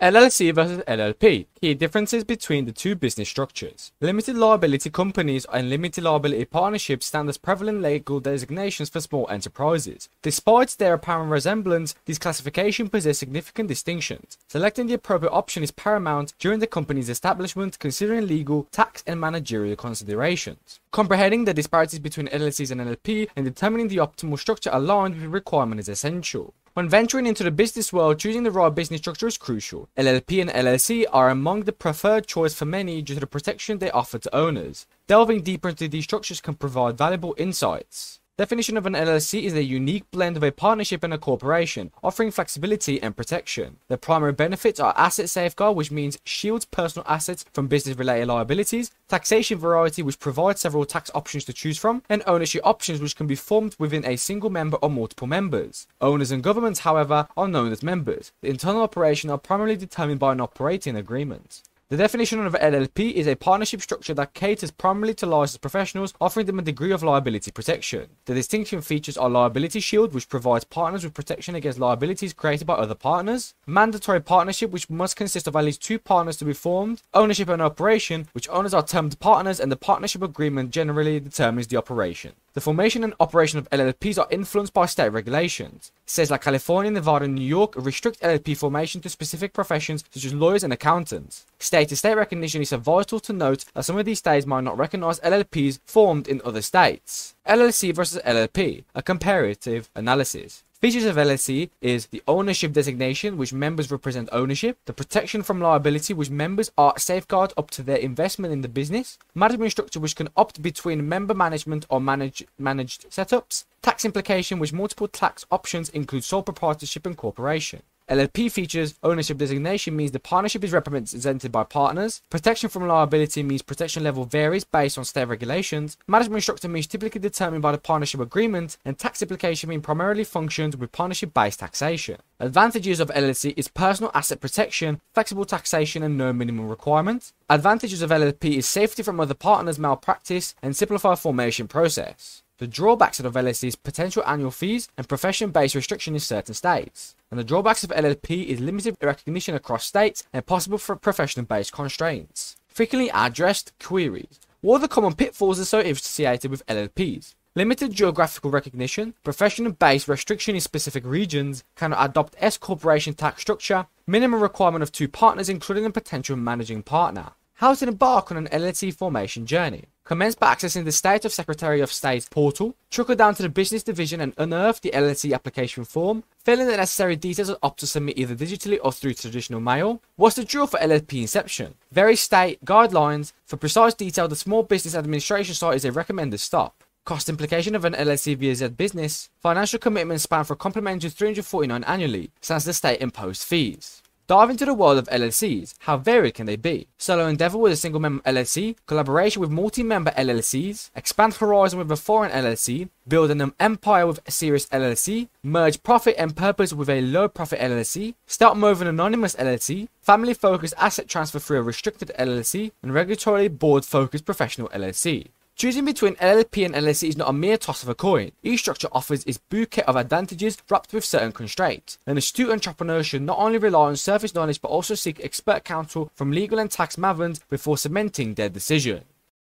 LLC versus LLP. Key differences between the two business structures. Limited liability companies and limited liability partnerships stand as prevalent legal designations for small enterprises. Despite their apparent resemblance, these classifications possess significant distinctions. Selecting the appropriate option is paramount during the company's establishment, considering legal, tax, and managerial considerations. Comprehending the disparities between LLCs and LLP and determining the optimal structure aligned with the requirement is essential. When venturing into the business world, choosing the right business structure is crucial. LLP and LLC are among the preferred choice for many due to the protection they offer to owners. Delving deeper into these structures can provide valuable insights. Definition of an LLC is a unique blend of a partnership and a corporation, offering flexibility and protection. The primary benefits are asset safeguard, which means shields personal assets from business related liabilities, taxation variety, which provides several tax options to choose from, and ownership options, which can be formed within a single member or multiple members. Owners and governments, however, are known as members. The internal operation are primarily determined by an operating agreement. The definition of LLP is a partnership structure that caters primarily to licensed professionals, offering them a degree of liability protection. The distinction features are liability shield, which provides partners with protection against liabilities created by other partners, mandatory partnership, which must consist of at least two partners to be formed, ownership and operation, which owners are termed partners, and the partnership agreement generally determines the operation. The formation and operation of LLPs are influenced by state regulations. States like California, Nevada, and New York restrict LLP formation to specific professions such as lawyers and accountants. State to state recognition is vital to note that some of these states might not recognize LLPs formed in other states. LLC versus LLP, a comparative analysis. Features of LLC is the ownership designation, which members represent ownership, the protection from liability, which members are safeguarded up to their investment in the business, management structure, which can opt between member management or manage, managed setups, tax implication, which multiple tax options include sole proprietorship and corporation. LLP features ownership designation means the partnership is represented by partners. Protection from liability means protection level varies based on state regulations. Management structure means typically determined by the partnership agreement. And tax implication means primarily functions with partnership based taxation. Advantages of LLC is personal asset protection, flexible taxation, and no minimum requirements. Advantages of LLP is safety from other partners' malpractice and simplified formation process. The drawbacks of LLC is potential annual fees and profession-based restriction in certain states. And the drawbacks of LLP is limited recognition across states and possible for profession-based constraints. Frequently addressed queries. What are the common pitfalls associated with LLPs? Limited geographical recognition, profession-based restriction in specific regions, cannot adopt S corporation tax structure, minimum requirement of two partners including a potential managing partner. How to embark on an LLC formation journey? Commence by accessing the State of Secretary of State portal, trickle down to the business division and unearth the LLC application form, fill in the necessary details and opt to submit either digitally or through traditional mail. What's the drill for LLP inception? Various state guidelines. For precise detail, the Small Business Administration site is a recommended stop. Cost implication of an LLC via ZenBusiness. Financial commitment span for a complimentary 349 annually, since the state imposed fees. Dive into the world of LLCs. How varied can they be? Solo endeavor with a single member LLC, collaboration with multi member LLCs, expand horizon with a foreign LLC, build an empire with a series LLC, merge profit and purpose with a low profit LLC, start moving anonymous LLC, family focused asset transfer through a restricted LLC, and regulatory board focused professional LLC. Choosing between LLP and LLC is not a mere toss of a coin. Each structure offers its bouquet of advantages wrapped with certain constraints. An astute entrepreneur should not only rely on surface knowledge but also seek expert counsel from legal and tax mavens before cementing their decision.